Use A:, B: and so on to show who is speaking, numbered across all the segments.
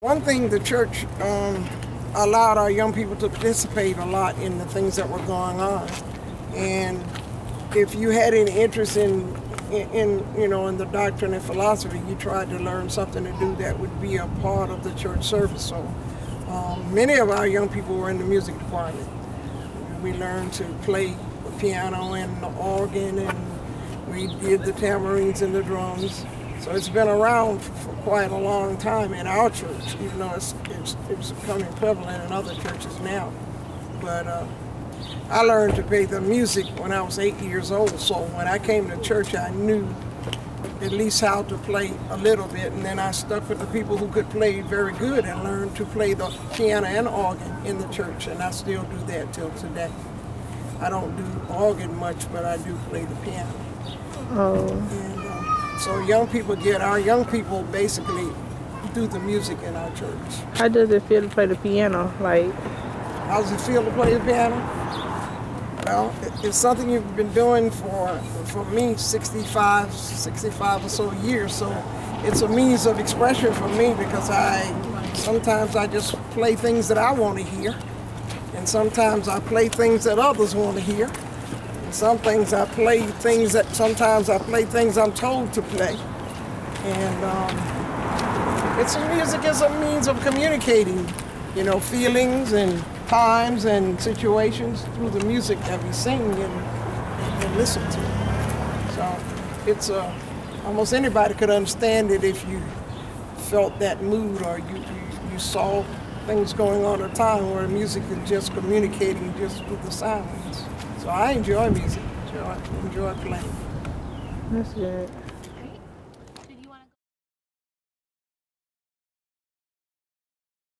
A: One thing the church um, allowed our young people to participate a lot in the things that were going on, and if you had any interest in, in, in you know in the doctrine and philosophy, you tried to learn something to do that would be a part of the church service. So um, many of our young people were in the music department. We learned to play the piano and the organ, and we did the tamarines and the drums. So it's been around for quite a long time in our church, even though it's, it's, it's becoming prevalent in other churches now. But uh, I learned to play the music when I was eight years old. So when I came to church, I knew at least how to play a little bit. And then I stuck with the people who could play very good and learned to play the piano and organ in the church. And I still do that till today. I don't do organ much, but I do play the piano.
B: Oh,
A: And uh, so young people get, our young people basically do the music in our church.
B: how does it feel to play the piano? Like,
A: How does it feel to play the piano? Well, it's something you've been doing for, for me, 65, 65 or so years. So it's a means of expression for me because I, sometimes I just play things that I want to hear. And sometimes I play things that others want to hear. Some things I play things that, sometimes I play things I'm told to play. And um, it's music is a means of communicating, you know, feelings and times and situations through the music that we sing and, and listen to. So it's almost anybody could understand it if you felt that mood or you, you, you saw things going on at a time where music is just communicating just with the sounds. So I enjoy music, enjoy, enjoy playing.
B: that's good.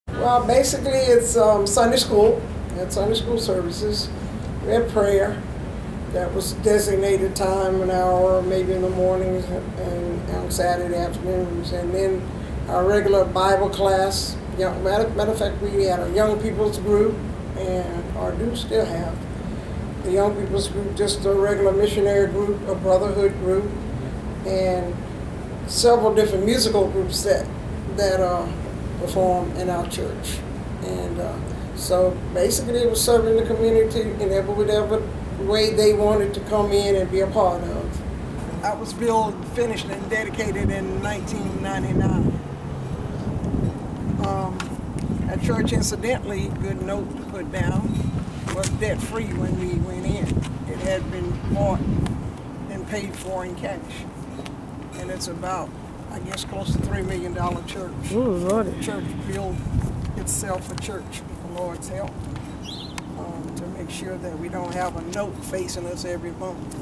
A: Well, basically, it's um, Sunday school. We had Sunday school services. We had prayer. That was designated time, an hour, maybe in the mornings and on Saturday afternoons. And then our regular Bible class. Young, matter, matter of fact, we had a young people's group, and or do still have the young people's group, just a regular missionary group, a brotherhood group, and several different musical groups that that uh, perform in our church. And uh, so basically, it was serving the community in every whatever way they wanted to come in and be a part of. I was built, finished, and dedicated in 1999. Um, at church, incidentally, good note to put down, was debt free when we went in. It had been bought and paid for in cash. And it's about, I guess, close to $3 million church.
B: Ooh, Lordy.
A: The church build itself a church with the Lord's help um, to make sure that we don't have a note facing us every month.